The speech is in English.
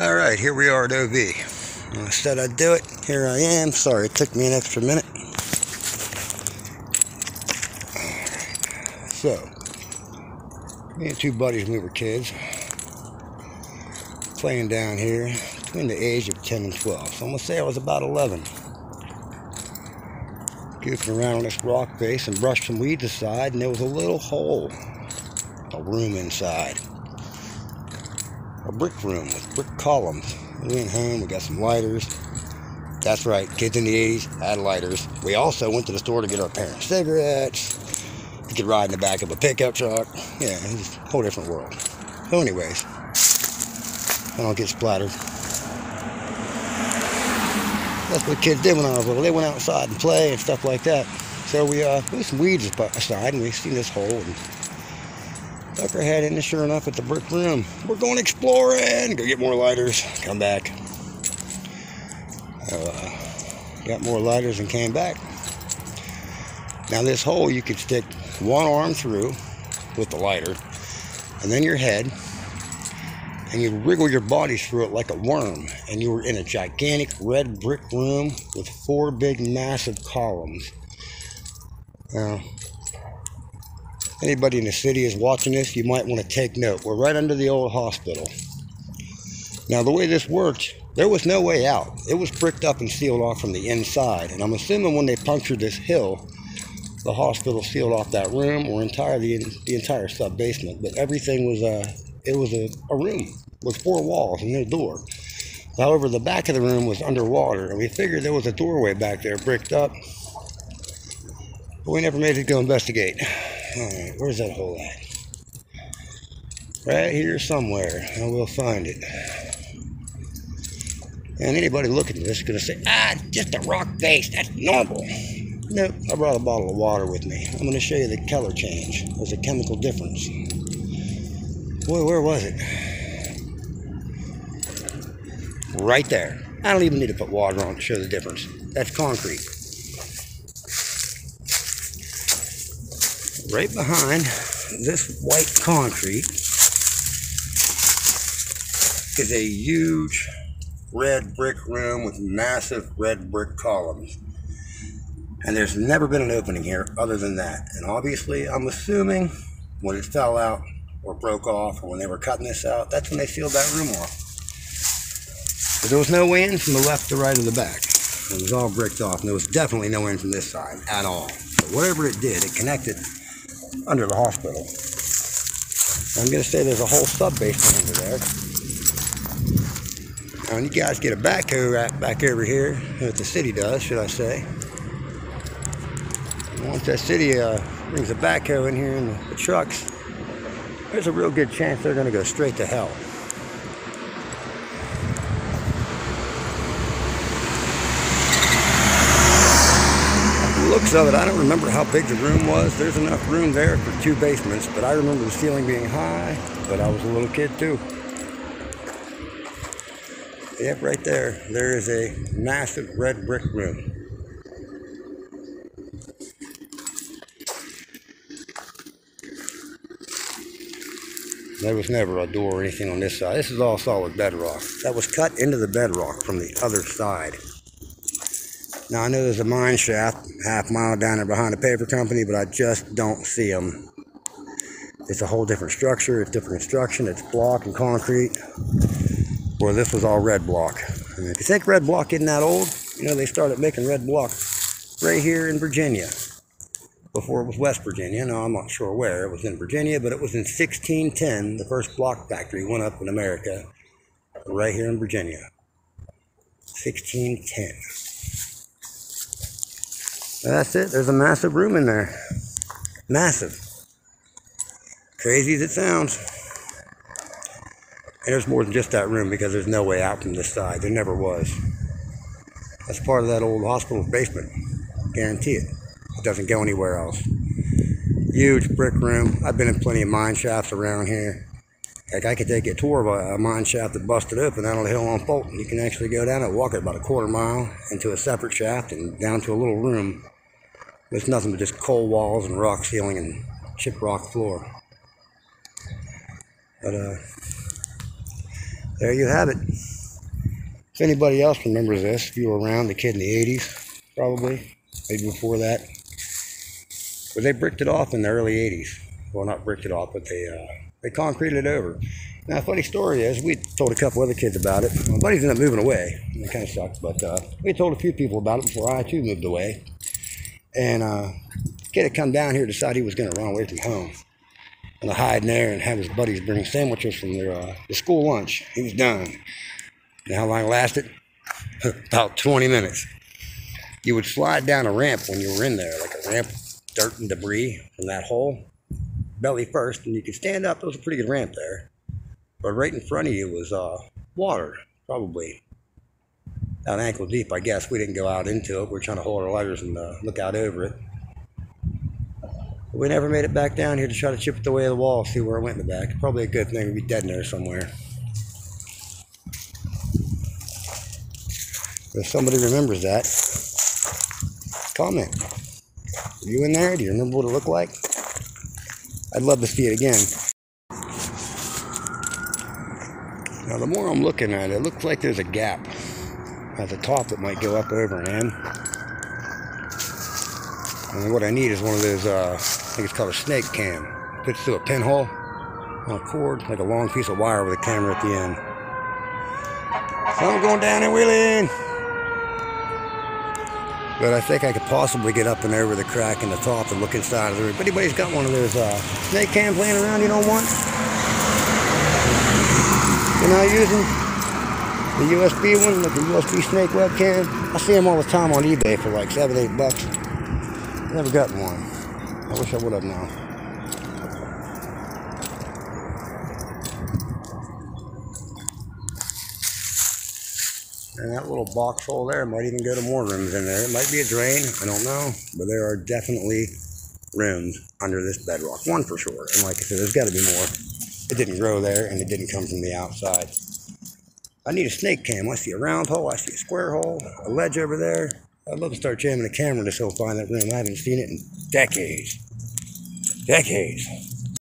All right, here we are at OV. I said I'd do it. Here I am. Sorry, it took me an extra minute. So, me and two buddies when we were kids, playing down here between the age of 10 and 12. So I'm gonna say I was about 11. Goofing around on this rock face and brushed some weeds aside, and there was a little hole, a room inside a brick room with brick columns. We went home, we got some lighters. That's right, kids in the 80s had lighters. We also went to the store to get our parents cigarettes. You could ride in the back of a pickup truck. Yeah, it's a whole different world. So anyways, I don't get splattered. That's what kids did when I was little. They went outside and play and stuff like that. So we uh, put some weeds aside and we seen this hole and Stuck our head in, and sure enough, at the brick room. We're going exploring. Go get more lighters. Come back. Uh, got more lighters and came back. Now this hole, you could stick one arm through with the lighter, and then your head, and you wriggle your body through it like a worm. And you were in a gigantic red brick room with four big, massive columns. Now, anybody in the city is watching this, you might want to take note. We're right under the old hospital. Now, the way this worked, there was no way out. It was bricked up and sealed off from the inside. And I'm assuming when they punctured this hill, the hospital sealed off that room or entirely the entire sub basement. But everything was a it was a, a room with four walls and no door. However, the back of the room was underwater, and we figured there was a doorway back there bricked up. But we never made it go investigate. Alright, where's that hole at? Right here somewhere, and we'll find it. And anybody looking at this is going to say, ah, just a rock face, that's normal. Nope, I brought a bottle of water with me. I'm going to show you the color change. There's a chemical difference. Boy, where was it? Right there. I don't even need to put water on to show the difference. That's concrete. Right behind this white concrete is a huge red brick room with massive red brick columns. And there's never been an opening here other than that. And obviously, I'm assuming when it fell out or broke off or when they were cutting this out, that's when they sealed that room off. But there was no way in from the left to right or the back. It was all bricked off, and there was definitely no in from this side at all. But whatever it did, it connected under the hospital. I'm going to say there's a whole sub basement under there. Now, when you guys get a backhoe right back over here, what the city does, should I say. Once that city uh, brings a backhoe in here in the, the trucks, there's a real good chance they're going to go straight to hell. Of it, I don't remember how big the room was. There's enough room there for two basements, but I remember the ceiling being high, but I was a little kid too. Yep, right there. There is a massive red brick room. There was never a door or anything on this side. This is all solid bedrock. That was cut into the bedrock from the other side. Now I know there's a mine shaft half mile down there behind the paper company, but I just don't see them. It's a whole different structure. It's different construction. It's block and concrete. Where this was all red block. And if you think red block isn't that old, you know they started making red block right here in Virginia. Before it was West Virginia. No, I'm not sure where. It was in Virginia, but it was in 1610. The first block factory went up in America, right here in Virginia. 1610. That's it. There's a massive room in there. Massive. Crazy as it sounds. And there's more than just that room because there's no way out from this side. There never was. That's part of that old hospital basement. Guarantee it. It doesn't go anywhere else. Huge brick room. I've been in plenty of mine shafts around here. Like I could take a tour of a, mine shaft that busted open down on the hill on Fulton. You can actually go down it, walk it about a quarter mile into a separate shaft and down to a little room. There's nothing but just coal walls and rock ceiling and chip rock floor. But uh, there you have it. If anybody else remembers this, if you were around, the kid in the 80s, probably, maybe before that. But they bricked it off in the early 80s. Well, not bricked it off, but they uh, they concreted it over. Now, funny story is, we told a couple other kids about it. My buddies ended up moving away. It kind of sucked, but uh, we told a few people about it before I too moved away. And uh, kid had come down here, decided he was going to run away from home and hide in there and have his buddies bring sandwiches from their uh, the school lunch. He was done. And how long it lasted? About 20 minutes. You would slide down a ramp when you were in there, like a ramp, dirt and debris from that hole, belly first, and you could stand up. There was a pretty good ramp there. But right in front of you was uh, water, probably about ankle deep, I guess. We didn't go out into it. We were trying to hold our lighters and uh, look out over it. We never made it back down here to try to chip it away of the wall, see where it went in the back. Probably a good thing to be dead in there somewhere. If somebody remembers that, comment. Were you in there? Do you remember what it looked like? I'd love to see it again. Now, the more I'm looking at it, it looks like there's a gap at the top that might go up over an. And what I need is one of those, uh, I think it's called a snake cam. Fits through a pinhole on a cord, like a long piece of wire with a camera at the end. Something going down and wheeling. But I think I could possibly get up and over the crack in the top and look inside of the roof. If anybody's got one of those uh, snake cams laying around you don't want, you're not using the USB one, like the USB snake webcam. I see them all the time on eBay for like seven, eight bucks. Never got one. I wish I would have now. And that little box hole there might even go to more rooms in there. It might be a drain, I don't know. But there are definitely rooms under this bedrock. One for sure. And like I said, there's got to be more. It didn't grow there and it didn't come from the outside. I need a snake cam. I see a round hole, I see a square hole, a ledge over there. I'd love to start jamming the camera to so find that room. I haven't seen it in decades. Decades.